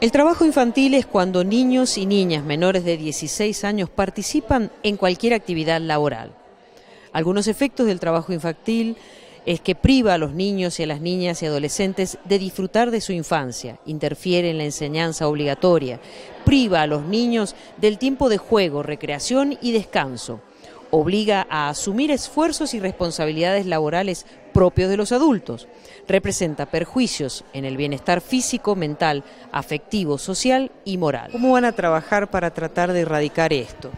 El trabajo infantil es cuando niños y niñas menores de 16 años participan en cualquier actividad laboral. Algunos efectos del trabajo infantil es que priva a los niños y a las niñas y adolescentes de disfrutar de su infancia, interfiere en la enseñanza obligatoria, priva a los niños del tiempo de juego, recreación y descanso, obliga a asumir esfuerzos y responsabilidades laborales propios de los adultos. Representa perjuicios en el bienestar físico, mental, afectivo, social y moral. ¿Cómo van a trabajar para tratar de erradicar esto?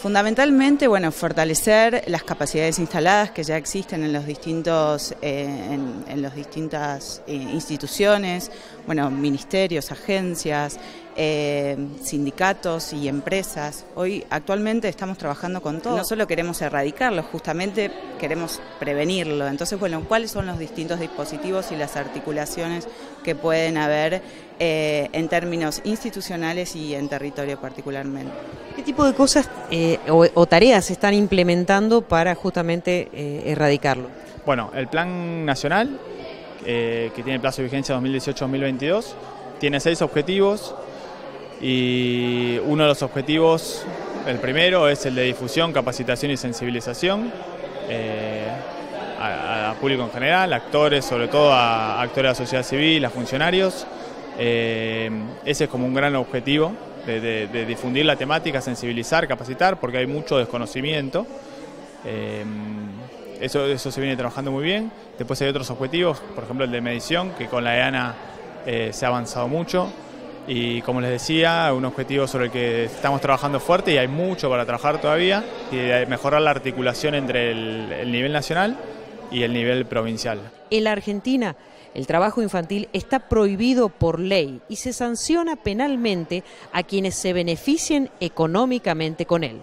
Fundamentalmente, bueno, fortalecer las capacidades instaladas que ya existen en los distintos, eh, en, las distintas eh, instituciones, bueno, ministerios, agencias, eh, sindicatos y empresas. Hoy actualmente estamos trabajando con todo. No solo queremos erradicarlo, justamente queremos prevenirlo. Entonces, bueno, ¿cuáles son los distintos dispositivos y las articulaciones que pueden haber en términos institucionales y en territorio particularmente? ¿Qué tipo de cosas eh, o, tareas se están implementando para justamente eh, erradicarlo? Bueno, el Plan Nacional, eh, que tiene plazo de vigencia 2018-2022, tiene seis objetivos y uno de los objetivos, el primero, es el de difusión, capacitación y sensibilización a, público en general, actores, sobre todo a actores de la sociedad civil, a funcionarios. ese es como un gran objetivo de, difundir la temática, sensibilizar, capacitar, porque hay mucho desconocimiento. Eh, eso, eso se viene trabajando muy bien. Después hay otros objetivos, por ejemplo el de medición, que con la EANA eh, se ha avanzado mucho. Y como les decía, un objetivo sobre el que estamos trabajando fuerte y hay mucho para trabajar todavía, y mejorar la articulación entre el nivel nacional y el nivel provincial. En la Argentina, el trabajo infantil está prohibido por ley y se sanciona penalmente a quienes se beneficien económicamente con él.